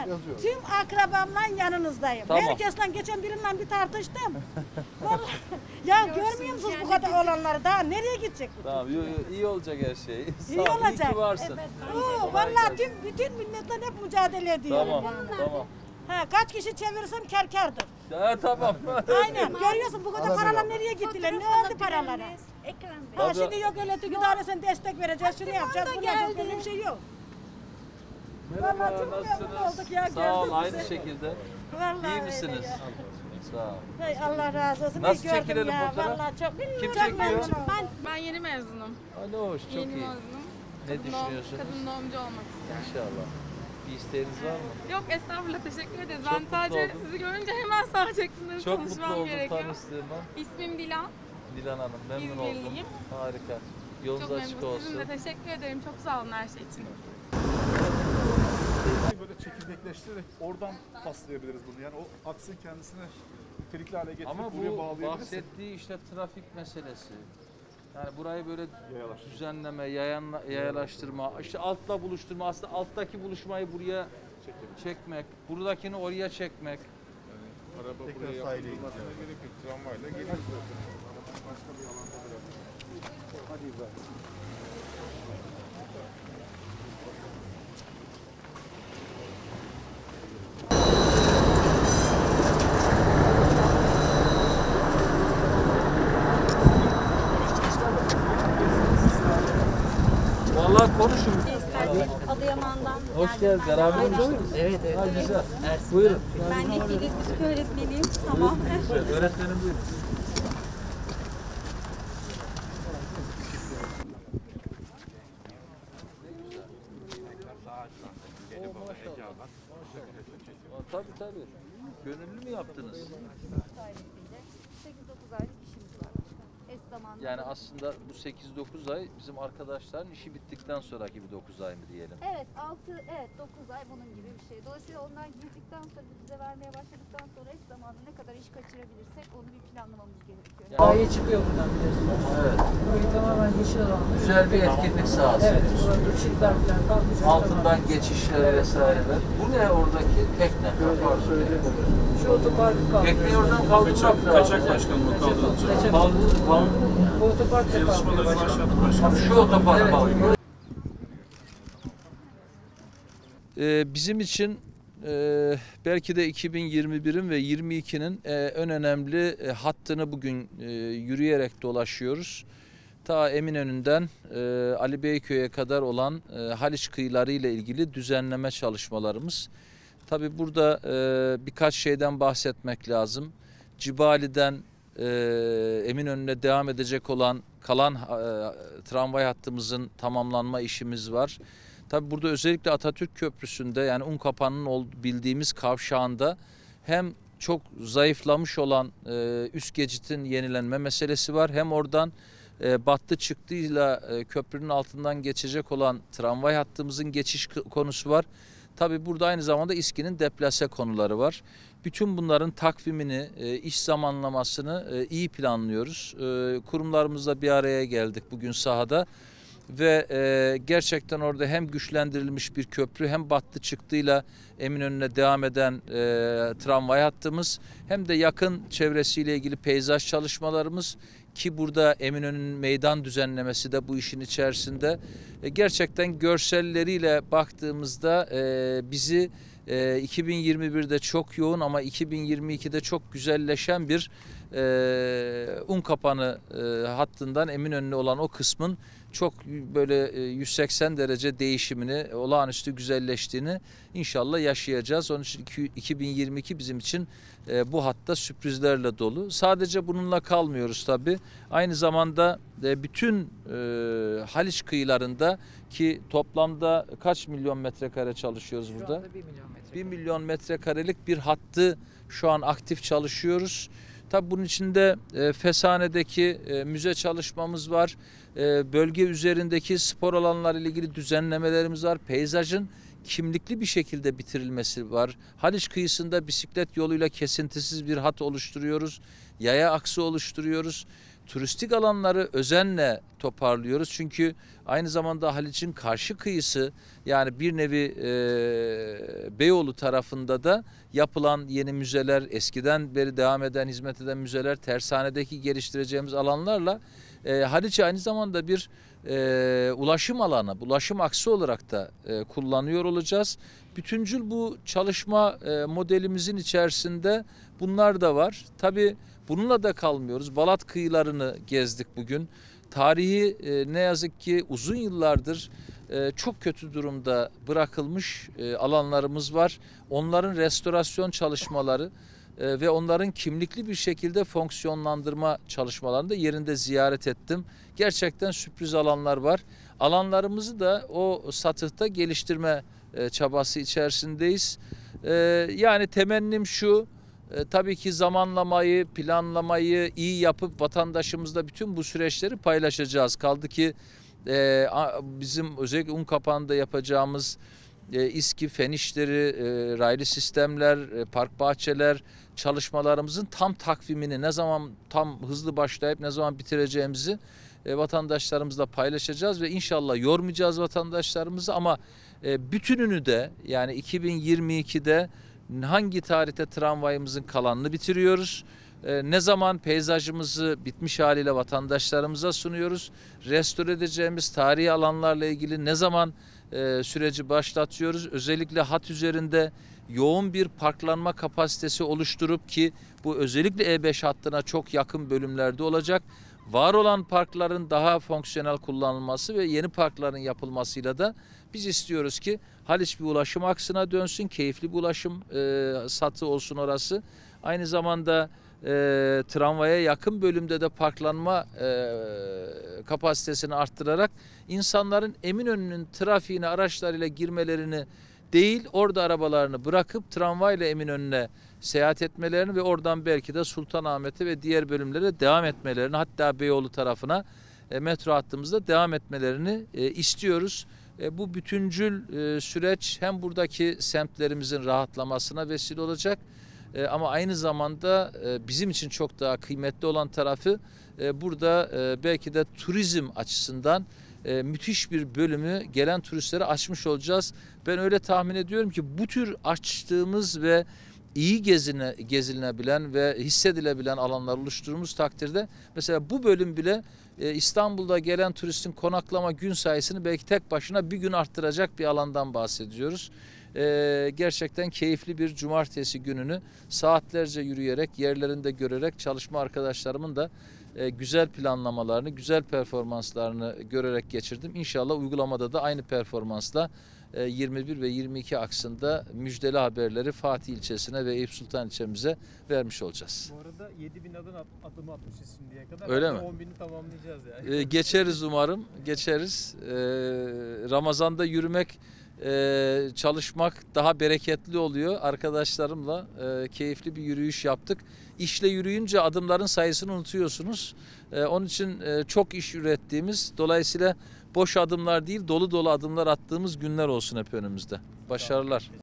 Yazıyorum. Tüm akrabamla yanınızdayım. Tamam. Herkesle geçen birinden bir tartıştım. Vallahi, ya görmüyor musunuz bu kadar olanları? Daha nereye gidecek bu? Tamam yo, yo, iyi olacak her şey. İyi Sağ ol, olacak. İyi ki varsın. Oo, vallahi tüm bütün milletten hep mücadele ediyorum. Tamam tamam. Ha, kaç kişi çevirirsem kar kardır. Ha, tamam. Aynen. Görüyorsun bu kadar paralar nereye gittiler? Ne oldu paralara? Ha, Abla- şimdi yok öyle tükürüğüne sen destek vereceğiz, şunu yapacağız, bunu yapacağız. Böyle bir şey yok. Vallahi Merhaba çok memnun nasılsınız? olduk ya, Sağ ol gördük aynı bizi. şekilde. Vallahi İyi öyle misiniz? ya. Sağ ol. Hey, Allah razı olsun. Nasıl İyi gördüm çekilelim ya. fotoğraf? Vallahi çok, Kim çok çekiyor? memnun oldum. Ben ben yeni mezunum. Ha, ne hoş çok yeni iyi. mezunum. Ne Kadın doğum- düşünüyorsunuz? Kadın doğumcu olmak istiyorum. İnşallah. Bir isteğiniz var mı? Yok estağfurullah teşekkür ederiz. Çok ben mutlu sadece oldum. sizi görünce hemen sağ çektim. Çok mutlu Tanışmam oldum gerekiyor. tanıştığıma. İsmim Dilan. Dilan Hanım memnun oldum. İzmirliyim. Harika. Çok Yolunuz açık memnunum. Sizin olsun. de teşekkür ederim. Çok sağ olun her şey için. Çekirdekleştirerek oradan paslayabiliriz bunu. Yani o aksın kendisine nitelikli hale getirip Ama buraya bu bahsettiği işte trafik meselesi. Yani burayı böyle düzenleme, yayanla, yayalaştırma, işte altla buluşturma, aslında alttaki buluşmayı buraya çekmek, buradakini oraya çekmek. Araba Tekrar buraya sahile yapılmasına gerek yok. Tramvayla gelir zaten. başka bir alanda bırak. Hadi İbrahim. Konuşun. Adıyaman'dan Hoş geldin. Beraber mi? Evet, evet. Ha, güzel. Buyurun. Ben de İngiliz müzik öğretmeniyim. Tamam. Öğretmenim buyurun. Tabii tabii. Gönüllü mü yaptınız? 8-9 aylık işimiz var. Eş zamanlı. Yani aslında bu 8-9 ay bizim arkadaşların işi bittikten sonraki bir 9 ay mı diyelim? Evet 6 evet 9 ay bunun gibi bir şey. Dolayısıyla onlar girdikten sonra bize vermeye başladıktan sonra eş zamanlı ne kadar iş kaçırabilirsek onu bir planlamamız gerekiyor. Yani- çıkıyor buradan biliyorsunuz. Evet. Burayı tamamen yeşil alan. Güzel bir etkinlik sahası. Evet, burada ışıklar falan kalkacak. Altından geçişler vesaireler. Bu ne oradaki tekne? Şu otoparkı kaldırıyoruz. Tekneyi oradan kaldırmak lazım. Kaçak başkanlığı kaldırılacak. Kaçak. Bu otopark Çalışmaları bizim için e, belki de 2021'in ve 22'nin e, en önemli e, hattını bugün yürüyerek dolaşıyoruz. Ta Eminönü'nden e, Ali Beyköy'e kadar olan e, Haliç kıyıları ile ilgili düzenleme çalışmalarımız. Tabi burada birkaç şeyden bahsetmek lazım. Cibali'den e, Eminönü'ne devam edecek olan kalan e, tramvay hattımızın tamamlanma işimiz var. Tabi burada özellikle Atatürk Köprüsü'nde yani Unkapanı'nın ol- bildiğimiz kavşağında hem çok zayıflamış olan e, üst geçitin yenilenme meselesi var. Hem oradan e, battı çıktığıyla e, köprünün altından geçecek olan tramvay hattımızın geçiş konusu var. Tabi burada aynı zamanda İSKİ'nin deplase konuları var. Bütün bunların takvimini, e, iş zamanlamasını e, iyi planlıyoruz. E, Kurumlarımızla bir araya geldik bugün sahada ve gerçekten orada hem güçlendirilmiş bir köprü hem battı çıktığıyla Eminönü'ne devam eden tramvay hattımız hem de yakın çevresiyle ilgili peyzaj çalışmalarımız ki burada Eminönü'nün meydan düzenlemesi de bu işin içerisinde. E, gerçekten görselleriyle baktığımızda e, bizi e, 2021'de çok yoğun ama 2022'de çok güzelleşen bir e, Unkapanı e, hattından Eminönü'ne olan o kısmın çok böyle e, 180 derece değişimini, olağanüstü güzelleştiğini inşallah yaşayacağız. Onun için iki- 2022 bizim için e, bu hatta sürprizlerle dolu. Sadece bununla kalmıyoruz tabii. Aynı zamanda e, bütün e, Haliç kıyılarında ki toplamda kaç milyon metrekare çalışıyoruz Şu burada? anda 1 milyon metre. 1 milyon metrekarelik bir hattı şu an aktif çalışıyoruz. Tabii bunun içinde e, Fesane'deki e, müze çalışmamız var. E, bölge üzerindeki spor alanları ile ilgili düzenlemelerimiz var. Peyzajın kimlikli bir şekilde bitirilmesi var. Haliç kıyısında bisiklet yoluyla kesintisiz bir hat oluşturuyoruz. Yaya aksı oluşturuyoruz. Turistik alanları özenle toparlıyoruz. Çünkü aynı zamanda Haliç'in karşı kıyısı Yani bir nevi e, Beyoğlu tarafında da yapılan yeni müzeler, eskiden beri devam eden, hizmet eden müzeler, tersanedeki geliştireceğimiz alanlarla e, Haliç'i aynı zamanda bir e, ulaşım alanı, ulaşım aksı olarak da e, kullanıyor olacağız. Bütüncül bu çalışma e, modelimizin içerisinde bunlar da var. Tabii bununla da kalmıyoruz. Balat kıyılarını gezdik bugün. Tarihi e, ne yazık ki uzun yıllardır çok kötü durumda bırakılmış e, alanlarımız var. Onların restorasyon çalışmaları e, ve onların kimlikli bir şekilde fonksiyonlandırma çalışmalarını da yerinde ziyaret ettim. Gerçekten sürpriz alanlar var. Alanlarımızı da o satıhta geliştirme e, çabası içerisindeyiz. Yani temennim şu, tabii ki zamanlamayı, planlamayı iyi yapıp vatandaşımızla bütün bu süreçleri paylaşacağız. Kaldı ki e, bizim özellikle un kapağında yapacağımız e, İSKİ, fen e, raylı sistemler, e, park bahçeler çalışmalarımızın tam takvimini ne zaman tam hızlı başlayıp ne zaman bitireceğimizi e, vatandaşlarımızla paylaşacağız ve inşallah yormayacağız vatandaşlarımızı ama e, bütününü de yani 2022'de hangi tarihte tramvayımızın kalanını bitiriyoruz? E, ne zaman peyzajımızı bitmiş haliyle vatandaşlarımıza sunuyoruz? Restore edeceğimiz tarihi alanlarla ilgili ne zaman e, süreci başlatıyoruz? Özellikle hat üzerinde yoğun bir parklanma kapasitesi oluşturup ki bu özellikle E5 hattına çok yakın bölümlerde olacak. Var olan parkların daha fonksiyonel kullanılması ve yeni parkların yapılmasıyla da biz istiyoruz ki Haliç bir ulaşım aksına dönsün, keyifli bir ulaşım e, satı olsun orası. Aynı zamanda e, tramvaya yakın bölümde de parklanma e, kapasitesini arttırarak insanların Eminönü'nün trafiğine araçlarıyla girmelerini değil orada arabalarını bırakıp tramvayla Eminönü'ne seyahat etmelerini ve oradan belki de Sultanahmet'e ve diğer bölümlere devam etmelerini hatta Beyoğlu tarafına e, metro hattımızda devam etmelerini e, istiyoruz. E, bu bütüncül e, süreç hem buradaki semtlerimizin rahatlamasına vesile olacak e, ama aynı zamanda e, bizim için çok daha kıymetli olan tarafı e, burada belki de turizm açısından müthiş bir bölümü gelen turistlere açmış olacağız. Ben öyle tahmin ediyorum ki bu tür açtığımız ve iyi gezine, gezilinebilen ve hissedilebilen alanlar oluşturduğumuz takdirde mesela bu bölüm bile e, İstanbul'da gelen turistin konaklama gün sayısını belki tek başına bir gün arttıracak bir alandan bahsediyoruz. E, gerçekten keyifli bir cumartesi gününü saatlerce yürüyerek, yerlerinde görerek çalışma arkadaşlarımın da e, güzel planlamalarını, güzel performanslarını görerek geçirdim. İnşallah uygulamada da aynı performansla 21 ve 22 aksında müjdeli haberleri Fatih ilçesine ve Eyüp Sultan ilçemize vermiş olacağız. Bu arada 7000 adım, at- adım atmışız şimdiye kadar. Öyle mi? 10.000'i tamamlayacağız yani. E, geçeriz umarım, geçeriz. E, Ramazan'da yürümek, e, çalışmak daha bereketli oluyor. Arkadaşlarımla e, keyifli bir yürüyüş yaptık. İşle yürüyünce adımların sayısını unutuyorsunuz. E, onun için e, çok iş ürettiğimiz, dolayısıyla boş adımlar değil, dolu dolu adımlar attığımız günler olsun hep önümüzde. Başarılar.